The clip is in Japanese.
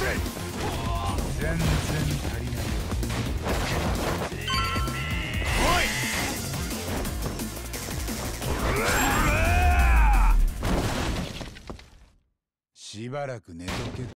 全然足りない。おい。しばらく寝とけ